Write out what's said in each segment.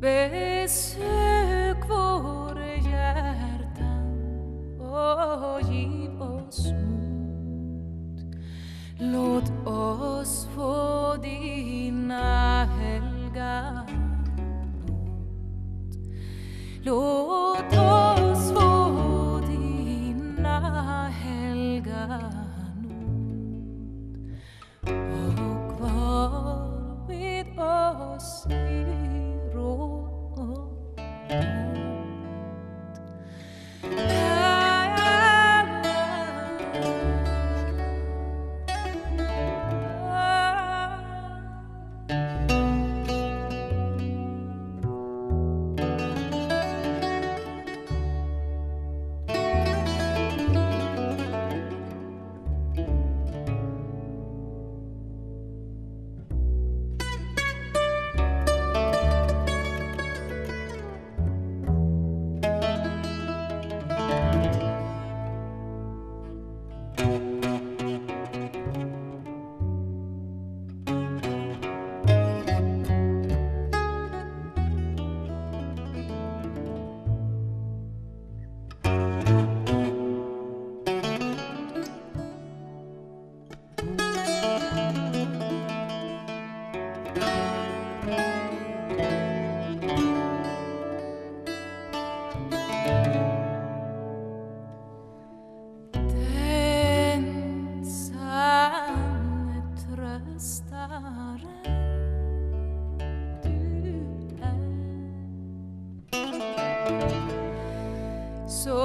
Besök våra hjärta och giv oss mod. Låt oss få dina helga blod. Låt oss få dina helga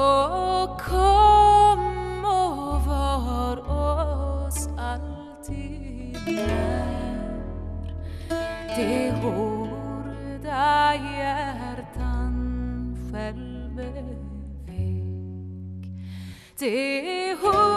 Så kom och var oss alltid när Det hårda hjärtan själv bevek det hårda